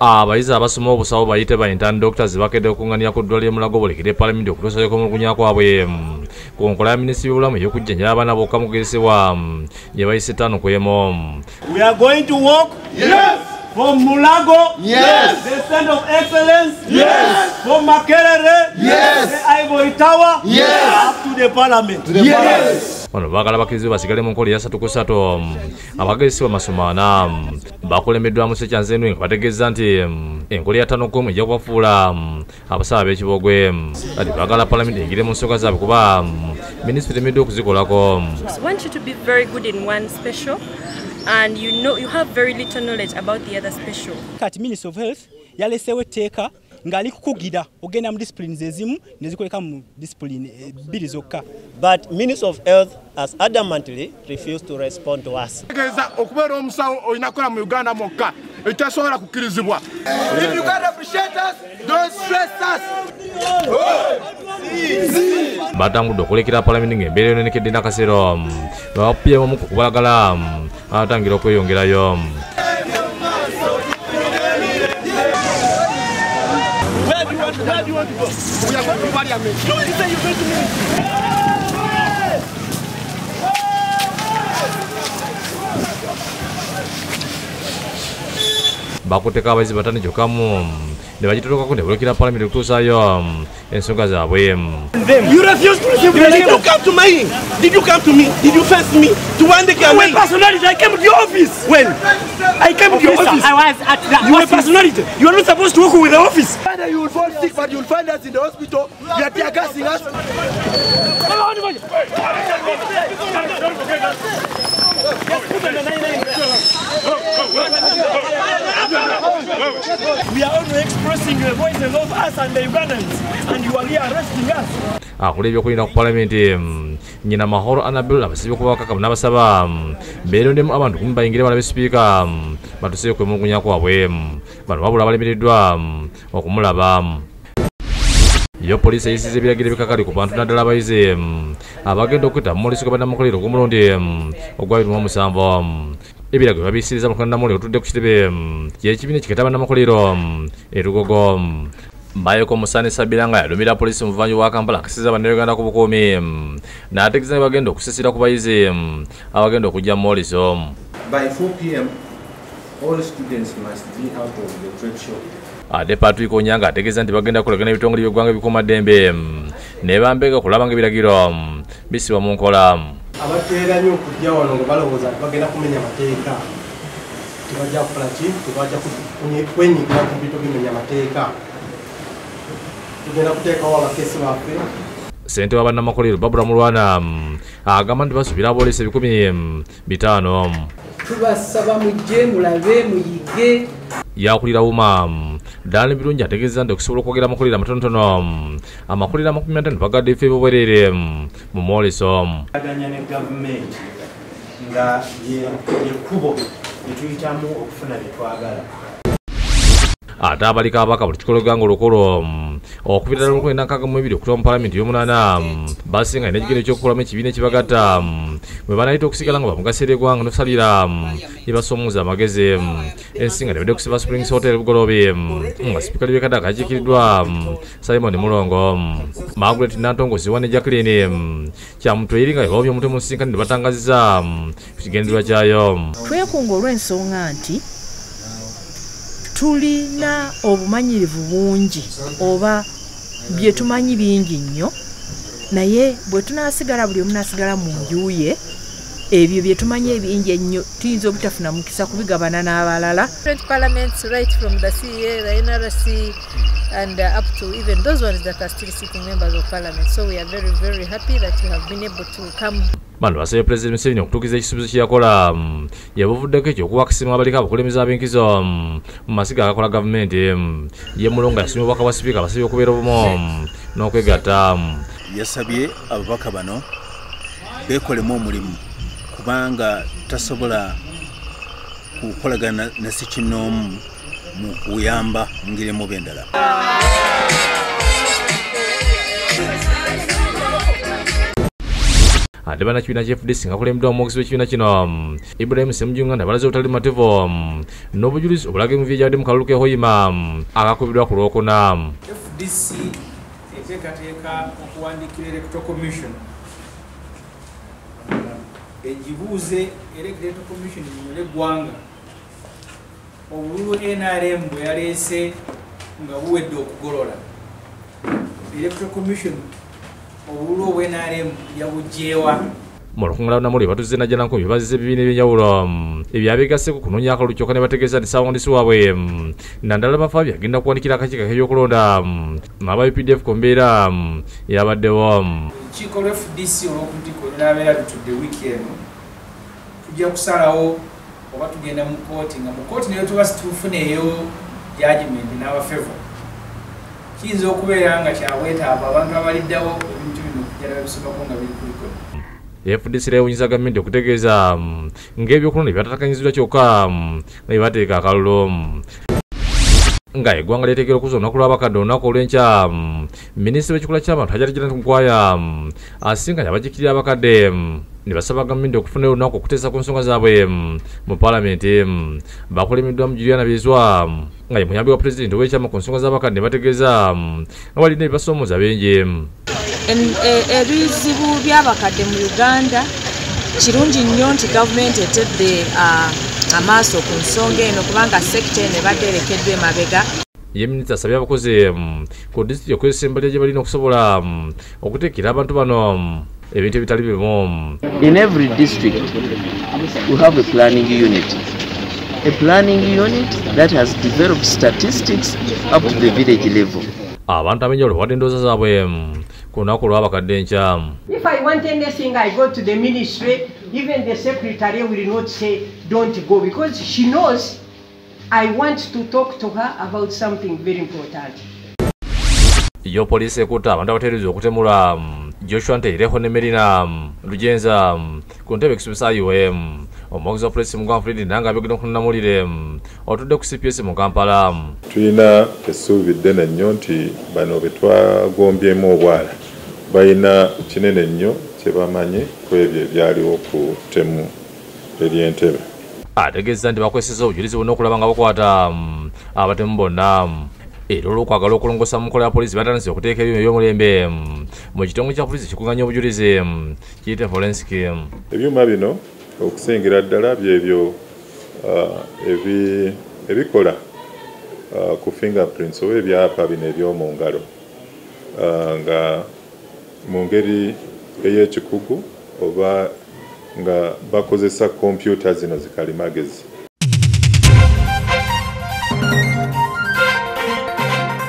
abayizi abasoma obusawo bayite ba intern doctors bakedde okuŋŋanira ku ddwaliro mulago bolekera epalamenti okutuusa yokomulugunya kwabwe ku nkola ya minisitiri y'obulamu ey'okujjanjala abaana bokka mugezesebwa gye bayise ttaano ku emu We are going to walk Yes! from Mulago, Yes! the stand of excellence, Yes! from Makerere, Yes! the Ivory Tower, Yes! Up to the parliament. Yes! bano baagala bakirizibwe basigale mu nkola eya satu ku satu abagezesebwa masomo ana bakulembeddwamu sekyanzenwe nga bategeeza nti enkola ya ttaano kumu ejja kubafuula abasaaba b'ekibogwe kati baagala palamenti eyingire mu nsonga zaabwe kuba minisitule emedde okuzikolako I want you to be very good in one special and you know you have very little knowledge about the other special. kati minister of health yaleseewo etteeka ng'ali kukugira ogenda mu disciplines ezimu nezikoleka mu discipline e, bbiri zokka But Minister of Health has adamantly refused to respond to us. tegeeza okubeera omusawo olina kukola mu uganda mwokka ekitasobola kukkirizibwa If you can't appreciate us, don't stress us. batambudde okulekera palamenti ng'embeera yonenekedde n'akaseera babapyeemu omu ku kubalagala abatangira okweyongerayo Where do you want to, go? We are going to parliament. You say you're going to ministry. Bakutteko abayizi batani kyokkamu ne bagitolokako ne bulekera palamenti okutuusayo ensonga zaabwe You refuse to receive the Did you come to me? Did you come to me? Did you face me? To one day come When personality, I came to your office. When? I came to your office. I was at the You were office. personality. You are not supposed to work with the office. Either you will fall sick, but you will find us in the hospital. You are tear gassing us. And the Ugandans, and you are here arresting us. akola ebyokulinda ku palamenti nyina mahoro anabel abasabye okuba bakakamu n'abasaba beerondemu abantu kumi bayingire balabe sipiika batuseyo kwemulugunya kwabwe bano babula balemereddwa okumulaba yo poliisi eyisiza ebiragiro ebikakali ku bantu naddala abayizi abagenda okwetta mu mulisi gwe bannamukolera ogw'omulundi ogwa 27 ebiragiro babisiriza mukanamuli otudde ku kitebe kyekibiina kiketa bannamukolero erugogo mbayeko musani sabira nga yalumira polisi mu buvanjuba bwa kampala akasiza bannayuganda ku bukuumi n'ategeeza ne bagenda okusisira ku bayizi abagenda okujja mu moliso By 4 p.m., all students must be out of the trade shop. ate patrick onyanga ategeeza nti bagenda kukolagana ebitongole by'eggwanga ebikuumaddembe ne bambega kulaba nga ebiragiro bisibwa mu nkola abateera nnyo okujja wano nga balowooza nti bagenda kumenya mateeka. Tebajja kukola ki? Tebajja kwenyigira ku bintu bimenya mateeka. Tugenda kuteekawo abakesi baffe. Ssente wa bannamakolero babula mulwana agamba nti basuubira aboolesa ebikumi bitaano. Tubasaba mujje mulabe muyige. Yakulira wuma ddala ebirungi ategeeza nti okusobola okwogera amakolero amatonotono amakolero amakumi atano bagadde efe ebyobwereere mu mwoleso aganya ne gavumenti nga yekkubo lyetuyitamu okufuna byetwagala ate abaliko abaka buli kikolo ganga olukolo okubira ddala olukumi nankaaga mu ebiri okutuba mu palamenti y'omunaana basinga ina ekigendo ekyokukolamu ekibiina ekibagatta bwe banayita okusigala nga bamugasira eggwanga nosalira ne basoomuuza amagezi ensinga nebadde kusiba springs hotel bugolobi nga sipiika lyebekadde akakiikiriddwa simon mulongo margaret nantongozi wane jacklin kyamutwe eri nga yabawobya omutwe mu nsinkani ne batangaziza ku kigendererwa kyayo twekunga olw'ensonga nti tulina obumanyirivu bungi oba bye tumanyi bingi nnyo naye bwe tunaasigala buli omu naasigala mu nju ye ebyo bye tumanyi ebingi ennyo tuyinza obutafuna mukisa kubigabana n'abalala parliaments, right from the CA, the NRC, and uh, up to even those ones that are still sitting members of parliament. So we are very, very happy that you have been able to come bano basabye pulezidenti museveni okutuukiza ekisuubizo kye yakola yabuvuddeko ekyo okuwakisimu abaliko abakulembeze ab'enkizo mu masiga agakola gavumenti ye mulongo yasomye obubaka bwa sipiika basabye okubeera obumu n'okwegatta yasabye ababaka bano beekolemu omulimu kubanga tasobola kukolagana ne sikinoomu mu kuyamba mu ngeri emu oba ate bannakibiina kya fdc nga kulembeddwa omwogezi w'ekibiina kino ibrahim semujunga nabalaze obutali mativu n'obujulizi obulaga emiviri gyabadde mu kalulu kehoyima mm, akakubiddwa ku lwokuna fdc eteekateeka okuwandikira electoral commission. Egibuuze electoral commission enyonyola eggwanga obululu nrm bwe yaleese nga buwedde okugolola electoral commission obululu obw nrm yabugyewa mu lukungaana namuli batuze najja nankumi bazize ebibiina ebyenjawulo. Ebyabegasse ku kunonya akalulu kyokka ne bategeeza nti ssaawandisi waabwe. Mm, naddala bafabi agenda kuwanikira akakiiko k'ebyokulonda mm, aba updf ku mbeera eyabaddewo mm. olukiiko lwa fdc olwokutiko linabeera lutudde wiiki eno tujja kusalawo oba tugenda mu kooti nga mu kooti neyo tuba situfuneeyo jagimenti n'abafevo kiyinza okubeera nga kyabwetaavu. Abantu abaliddawo ebintu bino okujja nababisomako nga biri kulikodi fdc lewunyiza gavumenti okutegeeza mm, ng'ebyokulonda ebyatataganyizibwa kyokka mm, nga byebateeka akalulu mm. nga eggwanga lyeteekera okuza olunaku lw'abakadde olunaku olw'enkya minisitiri w'ekikula ky'abantu hajatijana mukwaya asinkanya abajikirira abakadde ne basaba gavumenti okufuna olunaku okuteesa ku nsonga zaabwe mm, mu paalamenti mm, bakulemeddwamu juliana bizwa mm, nga ye muyambi wa pulezidenti ow'ekyama ku nsonga z'abakadde ne bategeeza nga balina ebibasoomooza bingi e- ebizibu by'abakadde mu uganda kirungi nnyo nti gavumenti etedde amaaso ku nsonga eno kubanga sekita eno ebadde erekeddwa emabega. Ye minisita asabye abakozi ku disitulikiti okozesa embalya gye balina okusobola okuteekera abantu bano ebintu ebitali bimu mm. In every district, we have a planning unit. A planning unit that has developed statistics up to the village level. abantu ab'enjawulo bawadde endooza zaabwe mm, ku lunaku olw'abakadde nkya If I want anything, I go to the ministry. Even the secretary will not say, don't go, because she knows I want to talk to her about something very important. yo poliisi ekutta abantu abateereeza okutemula mm, joshua nteireho ne merina lujenza mm, ku ntebe ekisubisaayiwe mm, omwogezi wa poliisi mugwan fredi abyogedde kunamulire mm, otudde ku cps mu kampala mm. tulina essuubi ddene nnyo nti bano be twagombyemu obwala balina kinene nnyo kye bamanyi ku ebyo ebyaliwo ku ttemu ery'entebe ategeeza nti bakozeseza obujulizi bonna okulaba nga bakwata mm, abatemu bonna. Era olw'okwagala okulongosa mu nkola ya poliisi batandise okuteeka ebyuma ebyomulembe mm, mu kitongole kya poliisi kikuganya obujulizi mm, kiyite forensic mm. ebyuma bino okusingira ddala byebyo ah, ebi- ebikola ah, ku fingerprints oba ebyapa bino eby'omu ngalo Ah, nga mu ngeri ey'ekikugu oba nga bakozesa kompyuta zino zikalimagezi